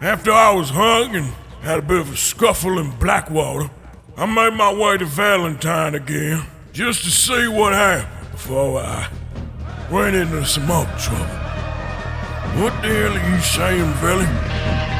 After I was hung and had a bit of a scuffle in Blackwater, I made my way to Valentine again just to see what happened before I ran into some more trouble. What the hell are you saying, Velly?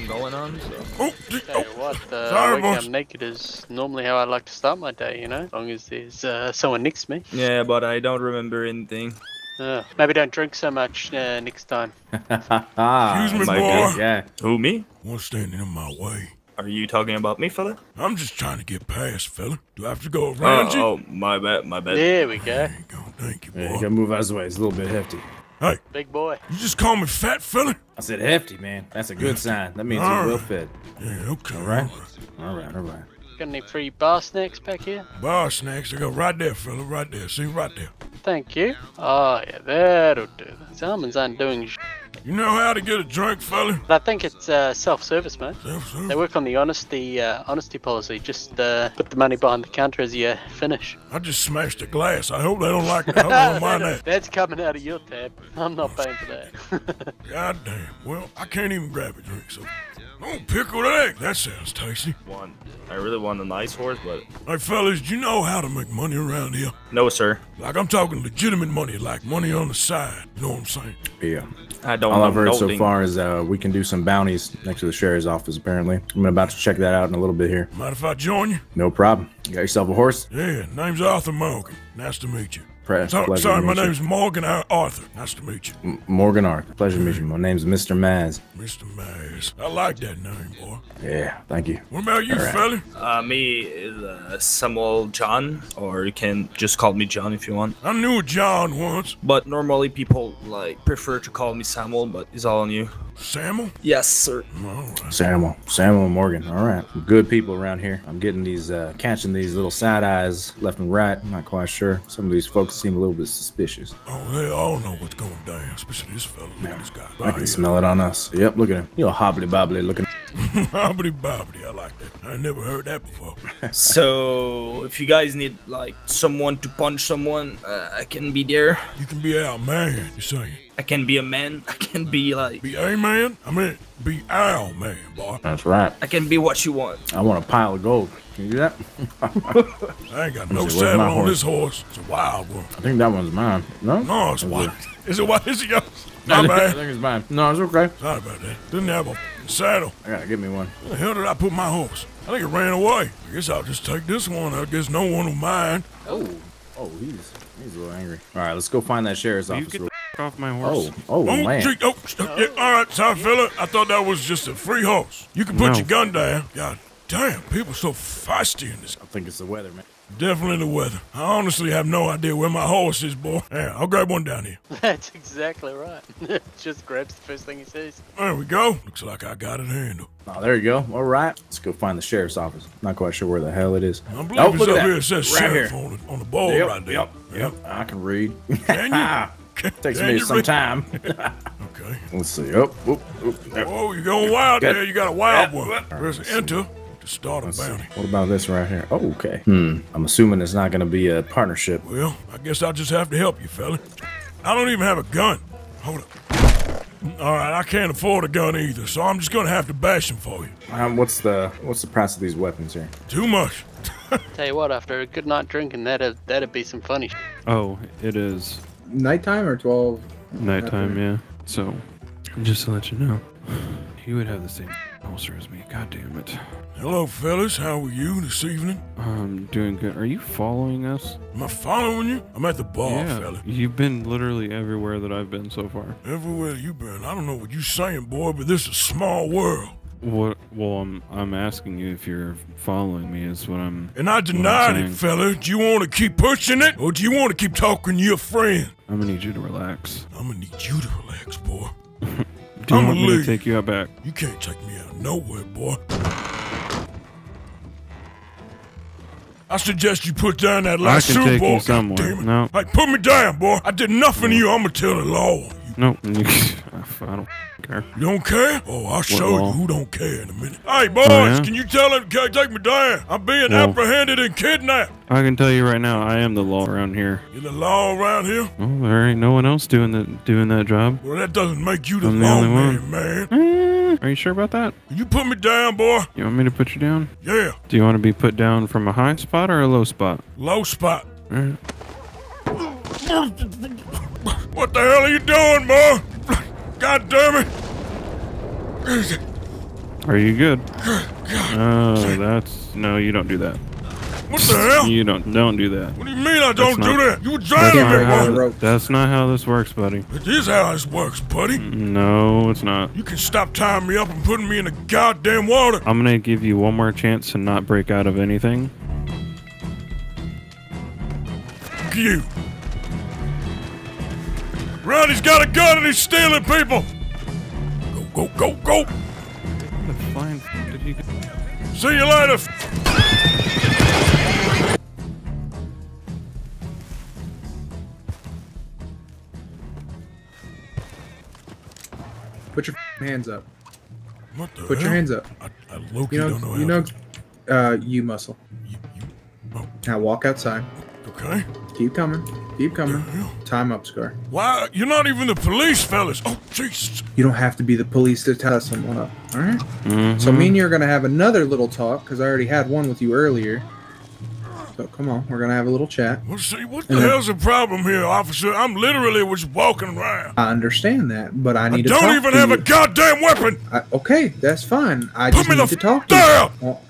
I'm going on, so. Oh, d- Tell oh, you what, uh, sorry, waking boss. up naked is normally how I like to start my day, you know, as long as there's uh, someone next to me. Yeah, but I don't remember anything. Uh, maybe don't drink so much uh, next time. Excuse me, boy. Yeah. Who, me? What's standing in my way? Are you talking about me, fella? I'm just trying to get past, fella. Do I have to go around Oh, you? oh, my bad, my bad. There we go. There you go. Thank you, Yeah, you boy. gotta move out of his way. It's a little bit hefty. Hey, Big boy. you just call me fat, fella? I said hefty, man. That's a good sign. That means All you're well right. fed. Yeah, okay. All right. All right, all right. Got any free bar snacks back here? Bar snacks, they go right there, fella, right there. See, right there. Thank you. Oh, yeah, that'll do. These almonds aren't doing sh- You know how to get a drink, fella? I think it's uh, self-service, mate. They Self-service. work on the honesty uh, honesty policy. Just uh, put the money behind the counter as you finish. I just smashed a glass. I hope they don't like it. I don't mind that. That's coming out of your tab. I'm not paying for that. God damn. Well, I can't even grab a drink, so. Oh, pickled egg. That sounds tasty. One. I really want a nice horse, but Hey, fellas, do you know how to make money around here? no, sir. Like, I'm talking legitimate money, like money on the side. You know what I'm saying? Yeah. I don't All know I've heard so nothing. far is uh, we can do some bounties next to the sheriff's office, apparently. I'm about to check that out in a little bit here. Mind if I join you? No problem. You got yourself a horse? Yeah, name's Arthur Morgan. Nice to meet you. Pre- So, sorry, my meet you. name's Morgan Ar- Arthur. Nice to meet you. M- Morgan Arthur. Pleasure to meet you. My name's Mr. Maz. Mr. Myers. I like that name, boy. Yeah, thank you. What about you, right. fella? Uh, me is uh, Samuel John, or you can just call me John if you want. I knew a John once. But normally people like prefer to call me Samuel, but it's all on you. Samuel? Yes, sir. All right. Samuel. Samuel Morgan. All right. Good people around here. I'm getting these, uh, catching these little side eyes left and right. I'm not quite sure. Some of these folks seem a little bit suspicious. Oh, they all know what's going down, especially this fella. Look at this guy. I can smell it on us. Yep, look at him. You know, hobbly bobbly looking. hobbly bobbly. I like that. I never heard that before. So if you guys need like someone to punch someone, uh, I can be there. You can be our man, you're saying. I can be a man. I can be like Be a man? I mean, be our man, boy. That's right. I can be what you want. I want a pile of gold. Can you do that? I ain't got no see, saddle on horse? this horse. It's a wild one. I think that one's mine. No? No, it's Is wild. it? Is it wild? Is it yours? I My think- I think it's mine. No, it's okay. Sorry about that. Didn't have a saddle. I gotta get me one. Where the hell did I put my horse? I think it ran away. I guess I'll just take this one. I guess no one will mind. Oh. Oh, he's he's a little angry. All right, let's go find that sheriff's You office. get real- the off my horse. Oh, oh, Oh, man. gee, oh, st- oh, yeah, all right, sorry, fella. I thought that was just a free horse. You can put No. your gun down. God damn, people so feisty in this. I think it's the weather, man. Definitely the weather. I honestly have no idea where my horse is, boy. Yeah, I'll grab one down here. That's exactly right. Just grabs the first thing he sees. There we go. Looks like I got it handled. Oh, there you go. All right, let's go find the sheriff's office. Not quite sure where the hell it is. I believe Oh, it's look at up here. It says Right sheriff here. on the, on the board Yep, right there. yep, yep. I can read. Can you? Takes Can me some read? time. Okay. Let's see. Oh, oh, oh, there. Oh, you're going wild Good. there. You got a wild Yeah. one. Press enter to start a Let's see. bounty. What about this right here? Oh, okay. Hmm. I'm assuming it's not going to be a partnership. Well, I guess I'll just have to help you, fella. I don't even have a gun. Hold up. All right, I can't afford a gun either, so I'm just gonna have to bash him for you. Um, what's the what's the price of these weapons here? Too much. Tell you what, after a good night drinking, that'd that'd be some funny. sh- Oh, it is Nighttime or 12? nighttime, yeah. So, just to let you know, he would have the same ulcer as me. God damn it. Hello, fellas. How are you this evening? I'm doing good. Are you following us? Am I following you? I'm at the bar, yeah. fella. You've been literally everywhere that I've been so far. Everywhere you've been, I don't know what you're saying, boy, but this is a small world. What? Well, I'm I'm asking you if you're following me. Is what I'm. And I denied it, fella. Do you want to keep pushing it, or do you want to keep talking to your friend? I'm gonna need you to relax. I'm gonna need you to relax, boy. Do you I'ma want me to take you out back? You can't take me out nowhere, boy. I suggest you put down that last I can take boy. you somewhere. No. Hey, put me down, boy. I did nothing to you. I'm gonna tell the law No, you, I don't care. You don't care? Oh, I'll show Well- you who don't care in a minute. Hey, boys, yeah? can you tell him can take me down? I'm being Well- apprehended and kidnapped. I can tell you right now, I am the law around here. You the law around here? Well, there ain't no one else doing that doing that job. Well, that doesn't make you the I'm the law only man, man. Eh, Are you sure about that? Can you put me down, boy? You want me to put you down? Yeah, Do you want to be put down from a high spot or a low spot? low spot. All right. What the hell are you doing, boy? God damn it. Are you good? Oh, that's no. You don't do that. What the hell? You don't don't do that. What do you mean I don't That's do not- that? You That's driving not, me, how, boy. that's not how this works, buddy. It is how this works, buddy. No, it's not. You can stop tying me up and putting me in the goddamn water. I'm gonna give you one more chance to not break out of anything. You. Ronnie's got a gun and he's stealing people. Go, go, go, go. What the flying f- did he? See you later. Put your hands up. What the Put hell? your hands up. I, I low-key You know, don't know you how know, to- uh, you muscle. You, you, oh, Now walk outside. okay. Keep coming. Keep coming. Time up, Scar. Why? You're not even the police, fellas. Oh, Jesus. You don't have to be the police to tell someone up. All right? Mhm. So me and you are gonna have another little talk because I already had one with you earlier. So come on, we're gonna have a little chat. Well, see, what the hell's the problem here, officer? I'm literally just walking around. I understand that, but I I need to don't even have you. a goddamn weapon. I, okay, that's fine. I Put just me need the to f- talk to down! you. Well,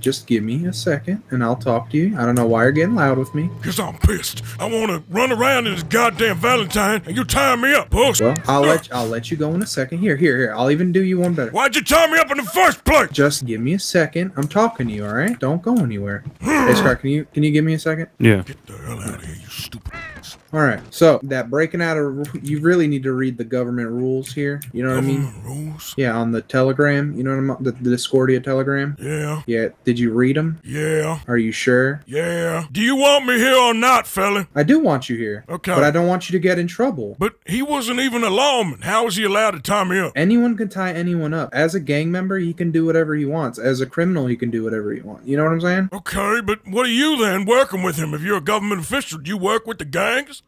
just give me a second, and I'll talk to you. I don't know why you're getting loud with me. Because I'm pissed. I want to run around in this goddamn Valentine and you tie me up, bullshit. Well, I'll let I'll let you go in a second. Here, here, here. I'll even do you one better. Why'd you tie me up in the first place? Just give me a second. I'm talking to you, all right? Don't go anywhere. hey, Scar, can you can you give me a second? Yeah. Get the hell out of here, you stupid. ass. All right. So that breaking out of you really need to read the government rules here. You know what I mean? Government rules? Yeah, on the Telegram. You know what I'm the, the Discordia Telegram. Yeah, Yeah. Did you read them? yeah, Are you sure? yeah. Do you want me here or not, fella? I do want you here. Okay. But I don't want you to get in trouble. But he wasn't even a lawman. How was he allowed to tie me up? Anyone can tie anyone up. As a gang member, he can do whatever he wants. As a criminal, he can do whatever he wants. You know what I'm saying? Okay, but what are you then working with him? If you're a government official, do you work with the gangs?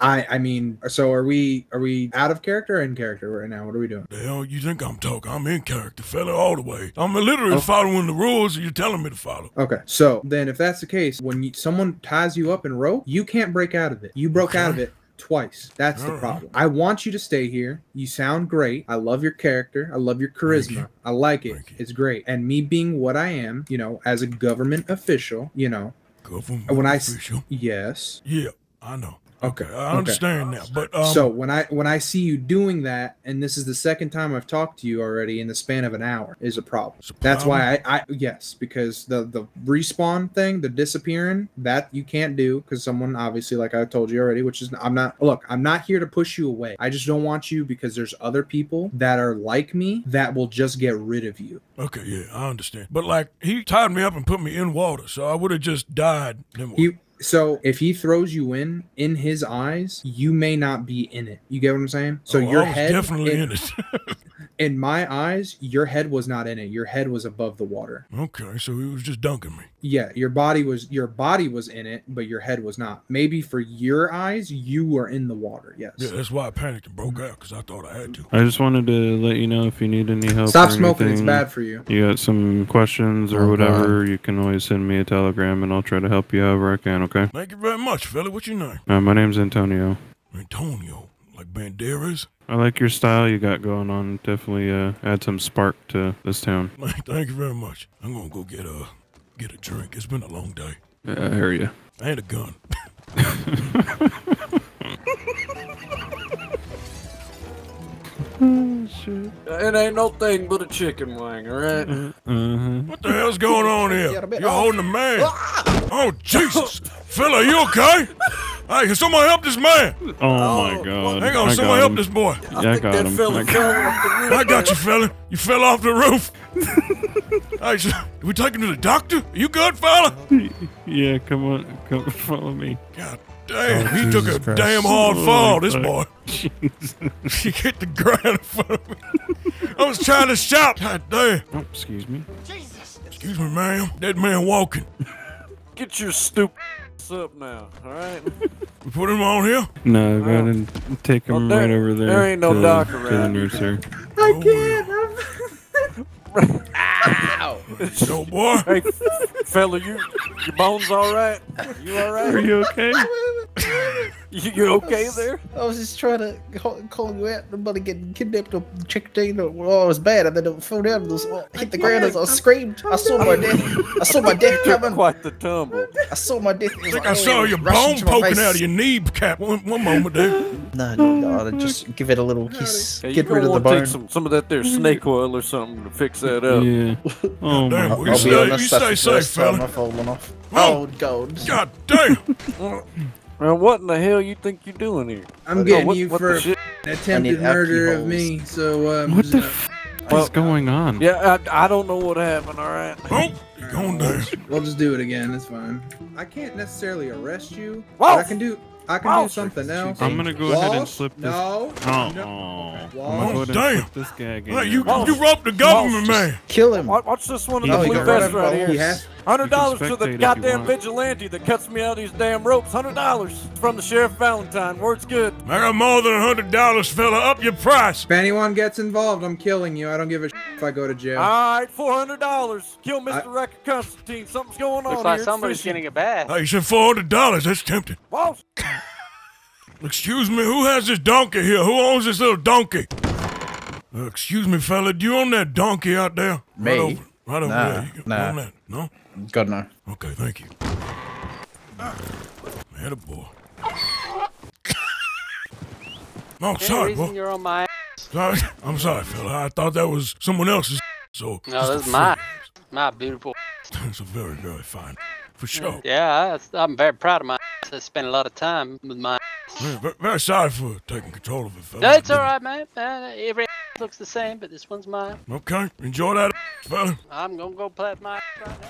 I I mean, so are we are we out of character or in character right now? What are we doing? The hell you think I'm talking? I'm in character, fella, all the way. I'm literally Oh. following the rules you're telling me to follow. Okay, so then if that's the case, when you, someone ties you up in rope, you can't break out of it. You broke out of it twice. That's the Alright. problem. I want you to stay here. You sound great. I love your character. I love your charisma. you. I like it. It's great. And me being what I am, you know, as a government official, you know, Government when I official. yes. Yeah, I know. Okay, I okay. understand now. But um, so when I when I see you doing that, and this is the second time I've talked to you already in the span of an hour, is a problem. A That's why I, I yes because the the respawn thing, the disappearing, that you can't do because someone obviously like I told you already, which is I'm not look I'm not here to push you away. I just don't want you because there's other people that are like me that will just get rid of you. Okay, yeah, I understand. But like, he tied me up and put me in water, so I would have just died. Then? He so if he throws you in in his eyes, you may not be in it. You get what I'm saying? So Oh, your I was head definitely in- in it. in my eyes, your head was not in it. Your head was above the water. okay, so he was just dunking me. Yeah, your body was your body was in it, but your head was not. Maybe for your eyes, you were in the water. Yes. Yeah, that's why I panicked and broke out because I thought I had to. I just wanted to let you know if you need any help. Stop or smoking. It's bad for you. You got some questions or Oh, whatever, you can always send me a telegram and I'll try to help you however I can, okay? Thank you very much, fella. What's your name? Uh, my name's Antonio. Antonio. Like Banderas? I like your style you got going on. Definitely uh, add some spark to this town. Thank you very much. I'm gonna go get a get a drink. It's been a long day. Yeah, I hear you. And a gun. It ain't no thing but a chicken wing, alright? Uh-huh. What the hell's going on here? You're holding a man. Oh Jesus, fella, you okay? Hey, can someone help this man? Oh, my god. Hang on, I someone help this boy. Yeah, I got that him. fella I got- fell off the roof. I got you, fella. You fell off the roof. hey, so, do we take him to the doctor? You good, fella? Yeah, come on. Come follow me. God Damn, Oh, he took a Christ. damn hard Holy fall, this boy. he hit the ground in front of me. I was trying to shout. God damn. Oh, excuse me. Jesus. Excuse me, ma'am. That man walking. Get your stupid ass up now, alright? We put him on here. No, go ahead and take him Oh, there- right over there. there ain't no to, doc to around. the nurse there. I Oh, can't. So, boy. Hey, fella, you, your bones alright? You all right? Are you okay? You, you okay there? I was just trying to call, call you out. Nobody getting kidnapped or checked in. Or, oh, it was bad. And then it fell down and was, oh, hit the ground as I screamed. I saw my death. I saw my death Took coming. quite the tumble. I saw my death. I think like, I saw oh, your bone poking out of your kneecap one, one moment there. No, no, no. Just give it a little kiss. Hey, Get rid of the bone. take some, some of that there snake oil or something to fix that up. Yeah. Oh Damn, my well, I'll you be stay, honest, you stay safe, first fella. I've fallen off. Oh. Oh, God. God damn. Well, what in the hell you think you're doing here? I'm Oh, getting what- you what the for attempted murder of me. So um, What the just, uh, f is going on? Yeah, I, I don't know what happened, alright? Oh, you going down. we'll just do it again. It's fine. I can't necessarily arrest you. Whoa! But I can do. I can Whoa! do something else. I'm gonna go ahead and Walsh? slip this. No. Oh, no. I'm gonna go ahead and Damn. slip this guy again. Hey, you, Walsh. you roped the government, Walsh. man. Kill him. Watch, watch this one in the he blue vest rid of right He here. has. Hundred dollars You to the goddamn vigilante that cuts me out of these damn ropes. Hundred dollars from the sheriff Valentine. Word's good. I got more than a hundred dollars, fella. Up your price. If anyone gets involved, I'm killing you. I don't give a shit if I go to jail. All right, four hundred dollars. Kill Mr. I- Record Constantine. Something's going on like here. It's somebody's fishy. getting a bath. Hey, you said four hundred dollars. That's tempting. Whoa. Excuse me, who has this donkey here? Who owns this little donkey? Uh, excuse me, fella. Do you own that donkey out there? Me? Right over, right over Nah, there. You nah. own that? No. God, no. Okay, thank you. Ah. Man, a boy. Oh, Any sorry, reason boy. you're on my Sorry. I'm sorry, fella. I thought that was someone else's. So. No, just this is my, my beautiful. It's a very, very fine. For sure. Yeah, I, I'm very proud of my. I spent a lot of time with my. Yeah, ve- very sorry for taking control of it, fella. No, it's all right, man. man. Every looks the same, but this one's mine. Okay, enjoy that, fella. I'm gonna go play my right now.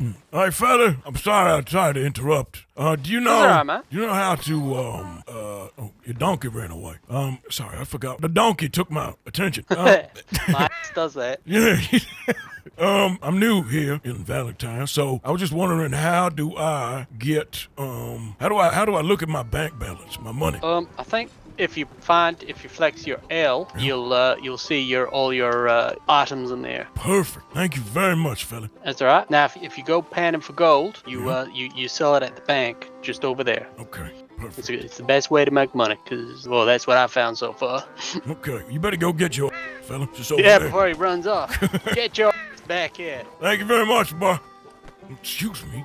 All right, fella. I'm sorry I tried to interrupt. Uh, do you know? right, man. Do you know how to um uh oh your donkey ran away. Um, sorry, I forgot. The donkey took my attention. Uh, my does that. yeah. um, I'm new here in Valentine, so I was just wondering how do I get um how do I how do I look at my bank balance, my money? Um, I think if you find if you flex your L, you'll uh, you'll see your all your uh, items in there. Perfect. Thank you very much, fella. That's all right. Now, if, if you go panning for gold, you uh you, you sell it at the bank just over there. Okay. Perfect. It's, it's the best way to make money, cause well, that's what I found so far. Okay. You better go get your fella. Just over yeah, there. before he runs off, get your back here. Thank you very much, boy. Excuse me.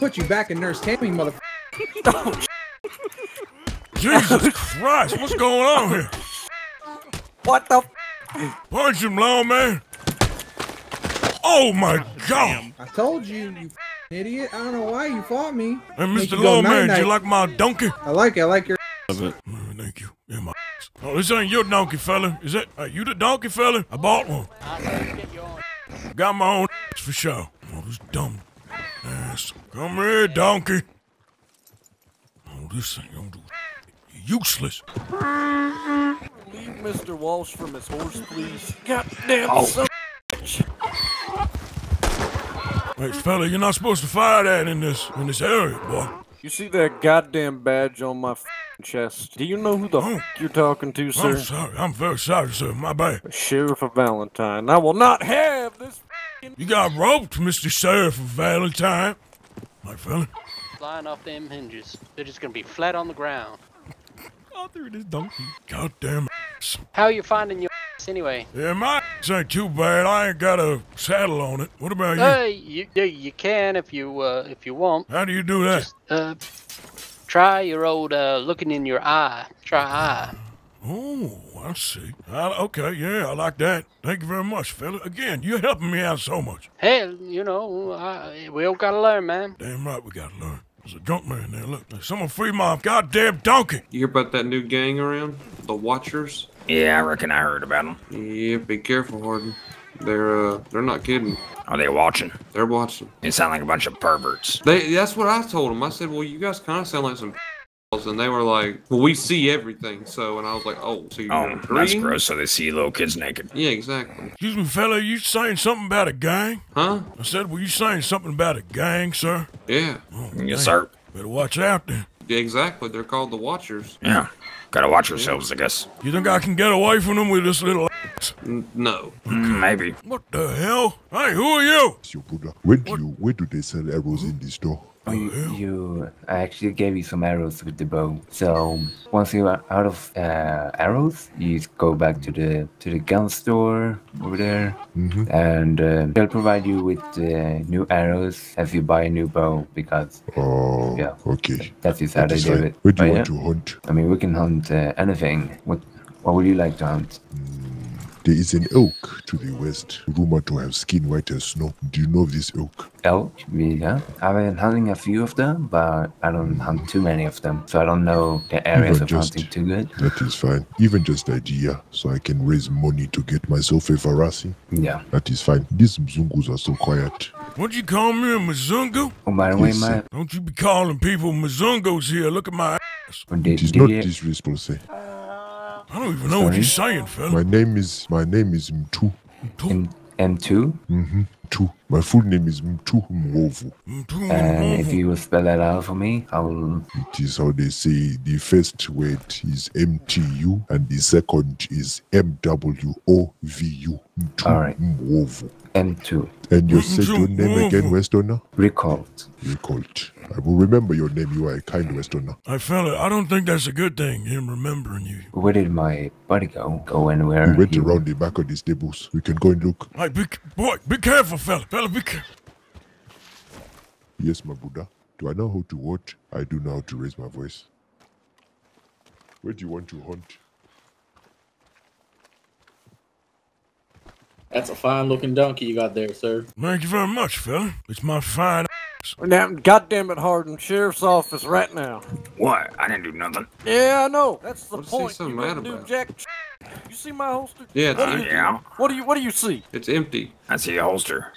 put you back in Nurse Tammy, mother. Jesus Christ, what's going on here? What the? Punch him, long man. Oh my God! I told you, you idiot. I don't know why you fought me. Hey, Mr. you man, do night-night. you like my donkey? I like it. I like your. Love it. Thank you. Yeah, my ass. Oh, this ain't your donkey, fella. Is that uh, you the donkey, fella? I bought one. I'll get you on. Got my own ass for sure. Oh, this dumb ass. Come here, donkey. Oh, this thing don't do useless. Leave Mr. Walsh from his horse, please. God damn Oh. son. Hey, fella, you're not supposed to fire that in this in this area, boy. You see that goddamn badge on my chest? Do you know who the oh. f- you're talking to, sir? I'm sorry. I'm very sorry, sir. My bad. Sheriff of Valentine. I will not have this. You got roped, Mr. Sheriff of Valentine. My fella. Flying off them hinges. They're just gonna be flat on the ground. Oh, there this donkey. Goddamn ass. How are you finding your ass anyway? Yeah, my ass ain't too bad. I ain't got a saddle on it. What about you? Hey, you, you you can if you uh, if you want. How do you do that? Uh, try your old uh, looking in your eye. Try eye. Oh, I see. I, okay, yeah, I like that. Thank you very much, fella. Again, you're helping me out so much. Hell, you know, I, we all gotta learn, man. Damn right we gotta learn. There's a drunk man there. Look, someone free my goddamn donkey. You hear about that new gang around? The Watchers? Yeah, I reckon I heard about them. Yeah, be careful, Harden. They're uh, they're not kidding. Are they watching? They're watching. They sound like a bunch of perverts. They that's what I told them. I said, well, you guys kind of sound like some and they were like, well, we see everything. So, and I was like, oh, so you're Oh, that's agreeing? gross. So they see little kids naked. Yeah, exactly. Excuse me, fella, you saying something about a gang? Huh? I said, were you saying something about a gang, sir? Yeah. Oh, Yes, sir. Better watch out then. Yeah, exactly. They're called the Watchers. Yeah. Gotta watch yourselves, I guess. You think I can get away from them with this little ass? no. Mm, maybe. What the hell? Hey, who are you? Your brother. Where do you where do they sell arrows in this store? Oh, you, you, I actually gave you some arrows with the bow. So once you are out of uh, arrows, you go back to the to the gun store over there, Mhm. and uh, they'll provide you with uh, new arrows as you buy a new bow because Oh, yeah, okay. that's just That how they do it. Where do you But want yeah, to hunt? I mean, we can hunt uh, anything. What what would you like to hunt? There is an elk to the west, rumored to have skin white as snow. Do you know of this elk? Elk? Yeah, I've been hunting a few of them, but I don't hunt too many of them, so I don't know the areas Even of just- hunting too good. That is fine. Even just idea, so I can raise money to get myself a farasi. Yeah. That is fine. These Mzungus are so quiet. What'd you call me a Mzungu? Oh, by the way, Yes, my. Don't you be calling people Mzungus here. Look at my ass. did, It is not you- disrespectful, say. I don't even know what you're saying, fella. My name is my name is Mtu. M Mtu? Mm-hmm. Mtu. My full name is Mtu Mwovu. And if you will spell that out for me, I will. It is how they say the first word is MTU and the second is MWOVU. Mtu All right. Mwovu. Mtu. And your second name again, Westerner? Recalled. Recalled. I will remember your name. You are a kind Westerner. I Hey, fella, I don't think that's a good thing, him remembering you. Where did my buddy go? Go anywhere? We went He- around the back of the stables. We can go and look. Hey, be, boy, be careful, fella. Fella, be careful. Yes, my Buddha. Do I know how to what? I do know how to raise my voice. Where do you want to hunt? That's a fine looking donkey you got there, sir. Thank you very much, fella. It's my fine ass. Now, goddamn it, Harden, sheriff's office right now. What? I didn't do nothing. Yeah, I know. That's the What's he point. so You mad about? jack. You see my holster? Yeah, it's What do you, What do you What do you see? It's empty. I see a holster.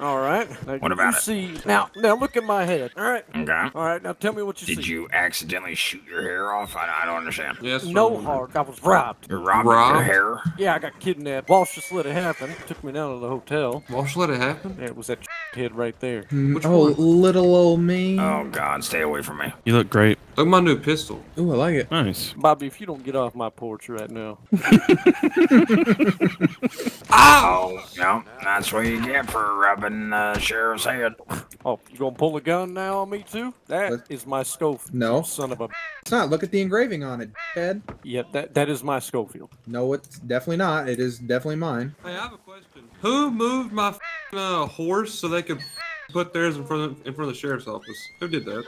All right. Now, What you about it? see now? Now look at my head. All right. Okay. All right. Now tell me what you Did see. you accidentally shoot your hair off? I, I don't understand. Yes. No, Hard. I was robbed. You're robbing your Robbed? hair? Yeah, I got kidnapped. Walsh just let it happen. Took me down to the hotel. Walsh let it happen? Yeah, it was that head right there. Mm, oh, little old me. Oh, God, stay away from me. You look great. Look at my new pistol. Ooh, I like it. Nice. Bobby, if you don't get off my porch right now. Oh, no. That's what you get for rubbing the sheriff's head. Oh, you gonna pull a gun now on me too? That is my Schofield. No. Son of a. It's not. Look at the engraving on it, Ed. Yeah, that that is my Schofield. No, it's definitely not. It is definitely mine. Hey, I have a question. Who moved my uh, horse so they could put theirs in front of in front of the sheriff's office? Who did that?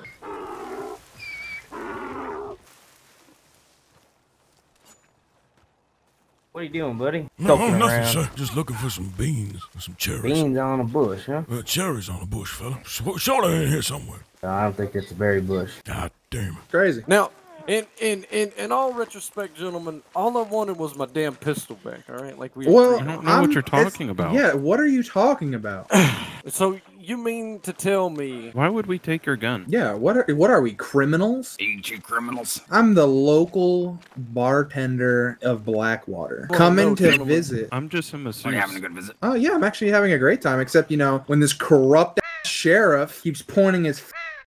What are you doing, buddy? No, Poking nothing, around. sir. Just looking for some beans and some cherries. Beans on a bush, huh? Uh, cherries on the bush, fella. Sh- Surely in here somewhere. I don't think it's a berry bush. God damn it. Crazy. Now, In in in in all retrospect, gentlemen, all I wanted was my damn pistol back. All right, like we. Well, agreed. I'm- about. Yeah, what are you talking about? So you mean to tell me? Why would we take your gun? yeah, what are what are we criminals? Ain't you criminals? I'm the local bartender of Blackwater, Well, coming no, to gentlemen, visit. I'm just a masseuse. Are you having a good visit? Oh yeah, I'm actually having a great time. Except you know when this corrupt sheriff keeps pointing his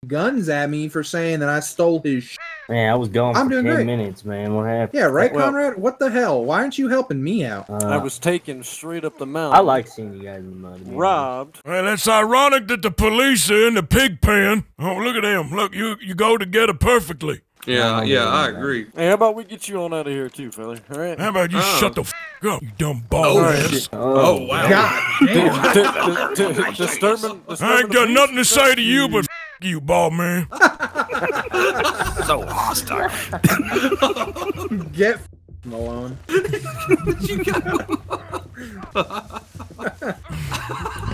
guns at me for saying that I stole his. Sh- Man, I was gone I'm for doing 10 great. minutes, man. What happened? yeah, right, Well- Conrad. What the hell? Why aren't you helping me out? Uh, I was taken straight up the mountain. I like seeing you guys in the mud. man. robbed. Well, it's ironic that the police are in the pig pen. Oh, look at them. Look, you you go together perfectly. Yeah, yeah, I agree. Hey, how about we get you on out of here too, fella? All right. How about you Oh. shut the f up, you dumb ball ass? Oh, wow. God damn. D- d- d- disturbing. I ain't got nothing to say to you, but f- you, ball man. So hostile. Get f- Malone.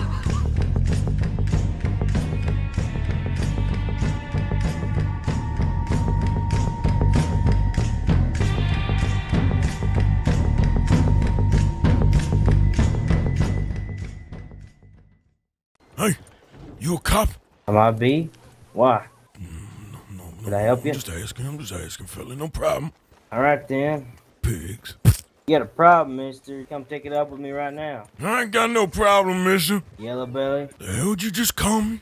Hey, you a cop? Am I B? Why? Did I help you? I'm just asking. I'm just asking, fella. No problem. All right then. Pigs. You got a problem, mister. Come take it up with me right now. I ain't got no problem, mister. Yellow belly. The hell would you just call me?